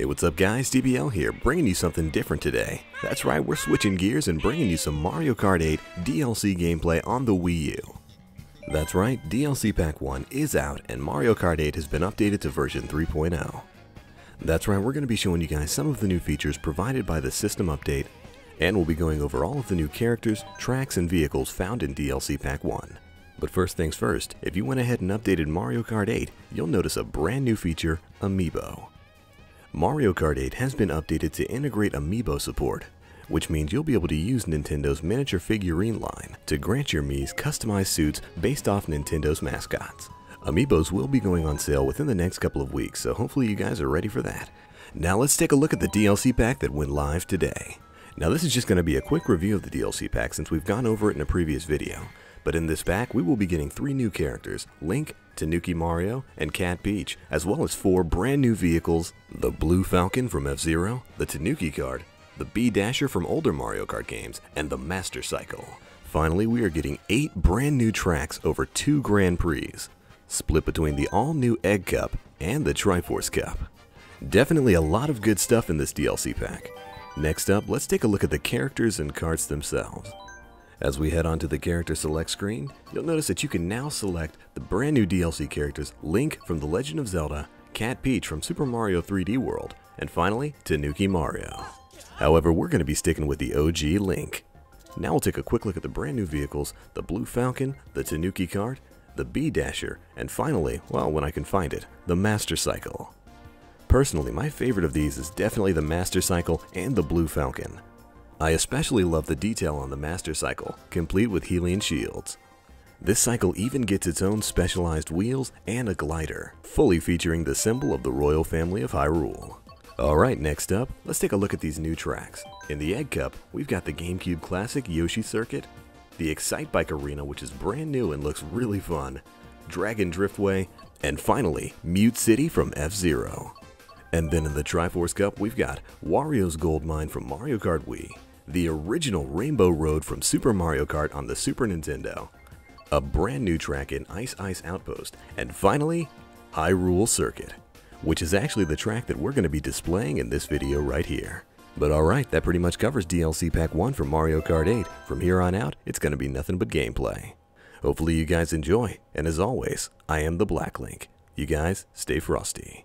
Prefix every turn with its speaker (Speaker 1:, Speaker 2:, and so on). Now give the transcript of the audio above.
Speaker 1: Hey, what's up guys? DBL here, bringing you something different today. That's right, we're switching gears and bringing you some Mario Kart 8 DLC gameplay on the Wii U. That's right, DLC Pack 1 is out and Mario Kart 8 has been updated to version 3.0. That's right, we're going to be showing you guys some of the new features provided by the system update, and we'll be going over all of the new characters, tracks, and vehicles found in DLC Pack 1. But first things first, if you went ahead and updated Mario Kart 8, you'll notice a brand new feature, Amiibo. Mario Kart 8 has been updated to integrate amiibo support, which means you'll be able to use Nintendo's miniature figurine line to grant your Mii's customized suits based off Nintendo's mascots. Amiibos will be going on sale within the next couple of weeks, so hopefully you guys are ready for that. Now let's take a look at the DLC pack that went live today. Now this is just going to be a quick review of the DLC pack since we've gone over it in a previous video. But in this pack, we will be getting three new characters, Link, Tanooki Mario, and Cat Peach, as well as four brand new vehicles, the Blue Falcon from F-Zero, the Tanooki Kart, the B Dasher from older Mario Kart games, and the Master Cycle. Finally, we are getting eight brand new tracks over two Grand Prix, split between the all-new Egg Cup and the Triforce Cup. Definitely a lot of good stuff in this DLC pack. Next up, let's take a look at the characters and carts themselves. As we head onto the character select screen, you'll notice that you can now select the brand new DLC characters Link from The Legend of Zelda, Cat Peach from Super Mario 3D World, and finally, Tanooki Mario. However, we're going to be sticking with the OG Link. Now we'll take a quick look at the brand new vehicles, the Blue Falcon, the Tanooki Kart, the B Dasher, and finally, well, when I can find it, the Master Cycle. Personally, my favorite of these is definitely the Master Cycle and the Blue Falcon. I especially love the detail on the Master Cycle, complete with Hylian shields. This cycle even gets its own specialized wheels and a glider, fully featuring the symbol of the royal family of Hyrule. Alright, next up, let's take a look at these new tracks. In the Egg Cup, we've got the GameCube Classic Yoshi Circuit, the Excitebike Arena which is brand new and looks really fun, Dragon Driftway, and finally, Mute City from F-Zero. And then in the Triforce Cup, we've got Wario's Gold Mine from Mario Kart Wii, the original Rainbow Road from Super Mario Kart on the Super Nintendo, a brand new track in Ice Ice Outpost, and finally, Hyrule Circuit, which is actually the track that we're going to be displaying in this video right here. But alright, that pretty much covers DLC Pack 1 for Mario Kart 8. From here on out, it's going to be nothing but gameplay. Hopefully you guys enjoy, and as always, I am the Black Link. You guys, stay frosty.